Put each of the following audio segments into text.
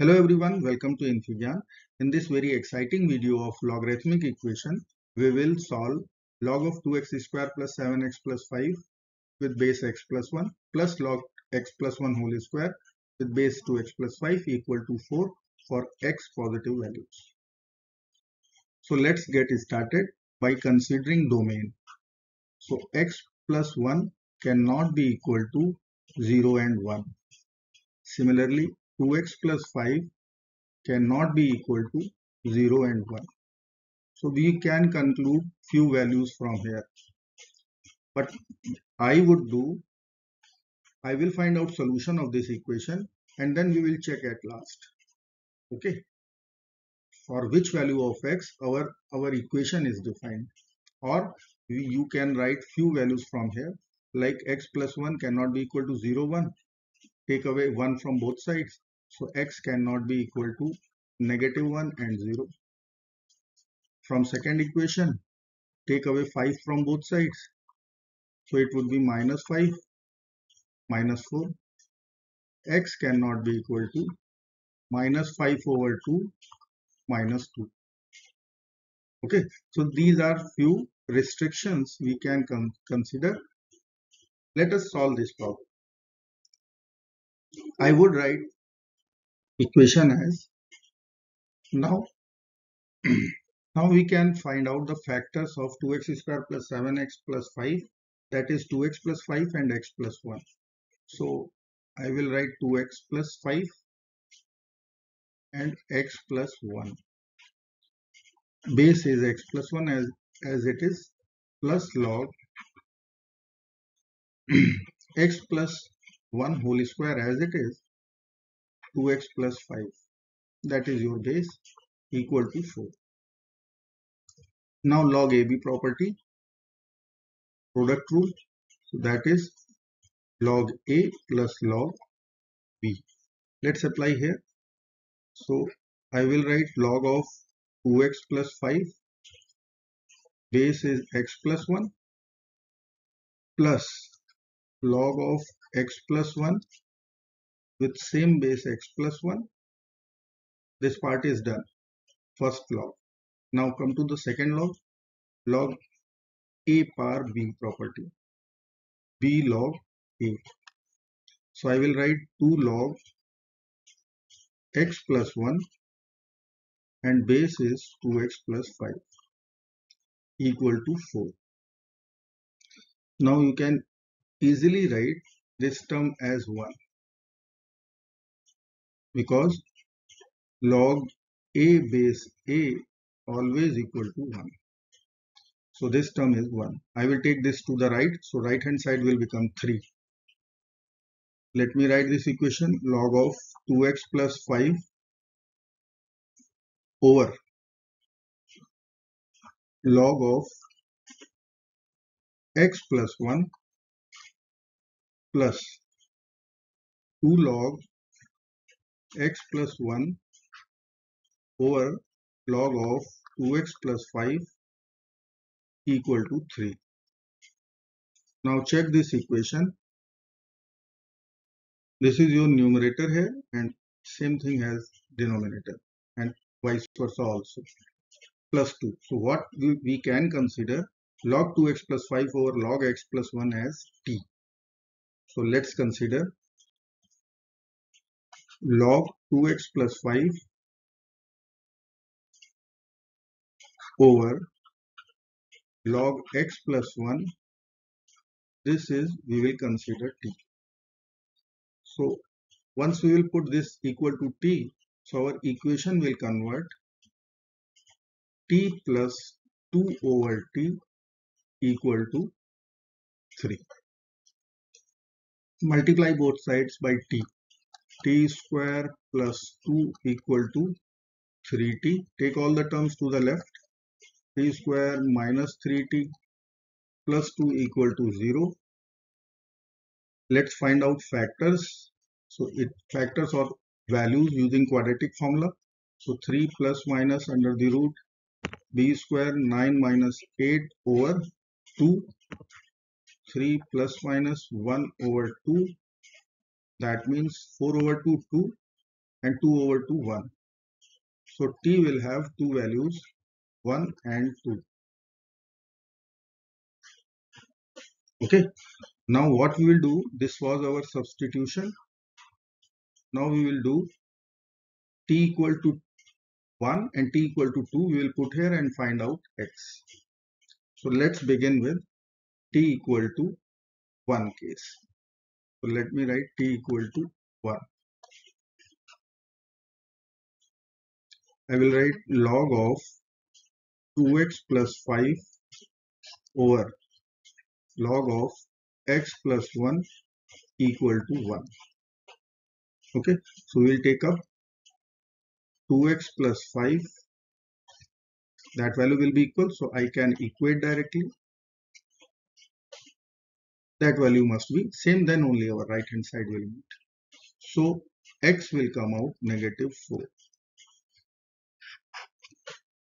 Hello everyone, welcome to infyGyan. In this very exciting video of logarithmic equation, we will solve log of 2x square plus 7x plus 5 with base x plus 1 plus log x plus 1 whole square with base 2x plus 5 equal to 4 for x positive values. So let's get started by considering domain. So x plus 1 cannot be equal to 0 and 1. Similarly, 2x plus 5 cannot be equal to 0 and 1. So we can conclude few values from here. But I would do, I will find out solution of this equation and then we will check at last. Okay. For which value of x our, our equation is defined. Or you can write few values from here like x plus 1 cannot be equal to 0, 1. Take away 1 from both sides so x cannot be equal to negative 1 and 0. From second equation, take away 5 from both sides. So it would be minus 5, minus 4. x cannot be equal to minus 5 over 2, minus 2. Okay, so these are few restrictions we can consider. Let us solve this problem. I would write equation as now now we can find out the factors of 2x square plus 7x plus 5 that is 2x plus 5 and x plus 1 so I will write 2x plus 5 and x plus 1 base is x plus 1 as as it is plus log x plus 1 whole square as it is 2x plus 5 that is your base equal to 4 now log AB property product rule. So that is log A plus log B. Let's apply here. So I will write log of 2x plus 5 base is x plus 1 plus log of x plus 1 with same base x plus 1 this part is done. First log. Now come to the second log. Log a par b property. B log a. So I will write 2 log x plus 1 and base is 2x plus 5 equal to 4 now you can easily write this term as 1 because log a base a always equal to 1. So this term is 1. I will take this to the right. So right hand side will become 3. Let me write this equation log of 2x plus 5 over log of x plus 1 plus 2 log x plus 1 over log of 2x plus 5 equal to 3. Now check this equation. This is your numerator here and same thing as denominator and vice versa also plus 2. So what we, can consider log 2x plus 5 over log x plus 1 as t. So let's consider log 2x plus 5 over log x plus 1 this is we will consider t. So once we will put this equal to t so our equation will convert t plus 2 over t equal to 3 multiply both sides by t t square plus 2 equal to 3t. Take all the terms to the left. t square minus 3t plus 2 equal to 0. Let's find out factors. So it factors or values using quadratic formula. So 3 plus minus under the root b square 9 minus 8 over 2 3 plus minus 1 over 2 that means 4 over 2 2 and 2 over 2 1 so t will have two values 1 and 2 okay. Now what we will do this was our substitution. Now we will do t equal to 1 and t equal to 2 we will put here and find out x. So let's begin with t equal to 1 case so let me write t equal to 1 I will write log of 2x plus 5 over log of x plus 1 equal to 1 okay so we'll take up 2x plus 5 that value will be equal so I can equate directly that value must be same then only our right hand side will meet so x will come out negative 4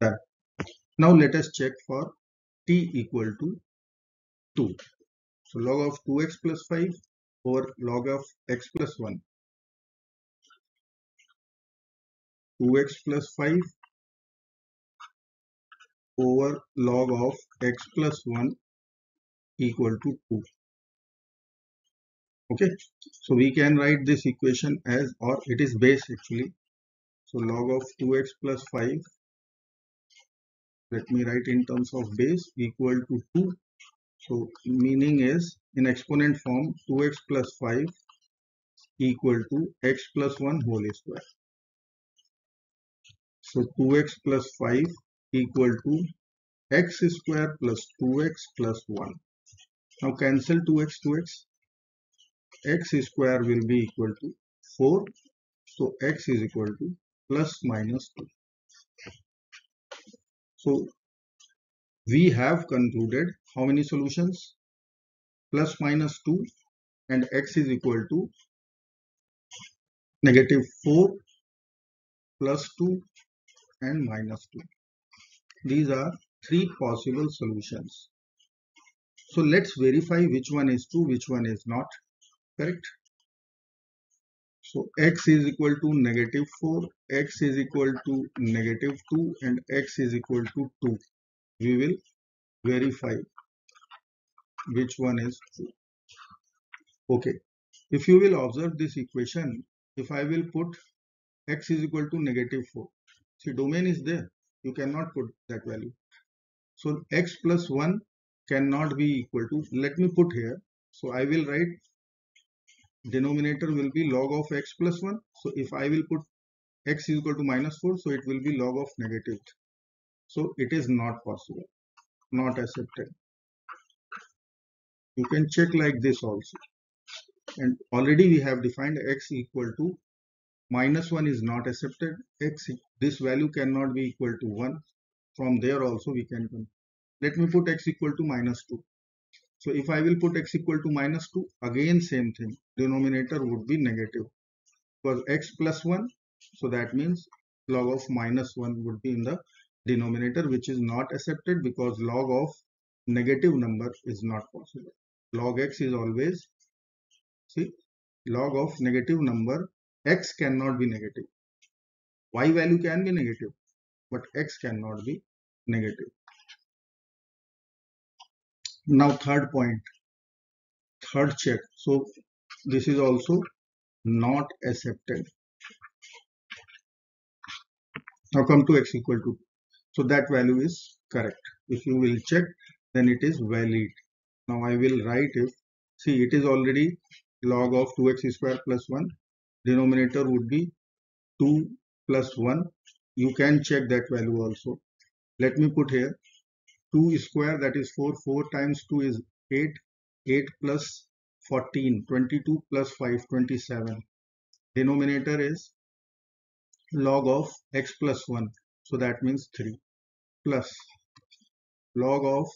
Done. now let us check for t equal to 2 so log of 2x plus 5 over log of x plus 1 2x plus 5 over log of x plus 1 equal to 2 okay so we can write this equation as or it is base actually so log of 2x plus 5 let me write in terms of base equal to 2 so meaning is in exponent form 2x plus 5 equal to x plus 1 whole square so 2x plus 5 equal to x square plus 2x plus 1. Now cancel 2x 2x. X square will be equal to 4. So x is equal to plus minus 2. So we have concluded how many solutions? Plus minus 2 and x is equal to negative 4 plus 2 and minus 2. These are three possible solutions. So let's verify which one is true, which one is not. Correct? So x is equal to negative 4, x is equal to negative 2 and x is equal to 2. We will verify which one is true. Okay. If you will observe this equation, if I will put x is equal to negative 4, See domain is there. You cannot put that value. So x plus 1 cannot be equal to, let me put here. So I will write denominator will be log of x plus 1. So if I will put x is equal to minus 4, so it will be log of negative. So it is not possible, not accepted. You can check like this also. And already we have defined x equal to minus 1 is not accepted x this value cannot be equal to 1 from there also we can let me put x equal to minus 2 so if I will put x equal to minus 2 again same thing. Denominator would be negative. Because x plus 1 so that means log of minus 1 would be in the denominator which is not accepted because log of negative number is not possible. Log x is always see log of negative number x cannot be negative. Y value can be negative but x cannot be negative now third point third check. So this is also not accepted. Now come to x equal to. So that value is correct. If you will check then it is valid. Now i will write if see it is already log of 2x square plus 1 denominator would be 2 plus 1 you can check that value also. Let me put here 2 square that is 4 4 times 2 is 8 8 plus 14 22 plus 5 27 denominator is log of x plus 1 so that means 3 plus log of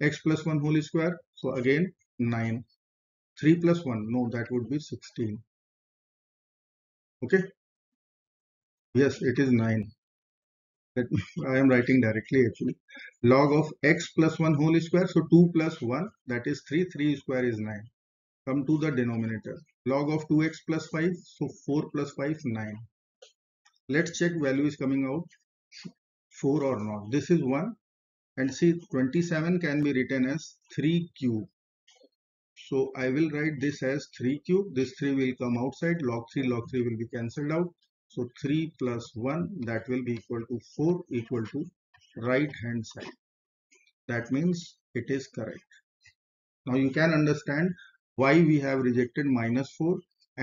x plus 1 whole square. So again 9 3 plus 1 no that would be 16 okay? Yes it is 9 Me, I am writing directly actually. Log of x plus 1 whole square so 2 plus 1 that is 3 3 square is 9 come to the denominator. Log of 2x plus 5 so 4 plus 5 9 let's check value is coming out 4 or not. This is 1 and see 27 can be written as 3 cube. So I will write this as 3 cube. This 3 will come outside. Log 3 log 3 will be cancelled out so 3 plus 1 that will be equal to 4 equal to right hand side that means it is correct now you can understand why we have rejected minus 4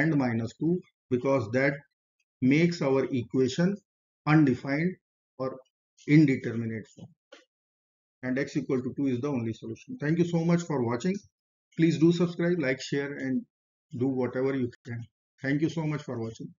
and minus 2 because that makes our equation undefined or indeterminate form and x equal to 2 is the only solution. Thank you so much for watching. Please do subscribe, like, share and do whatever you can. Thank you so much for watching.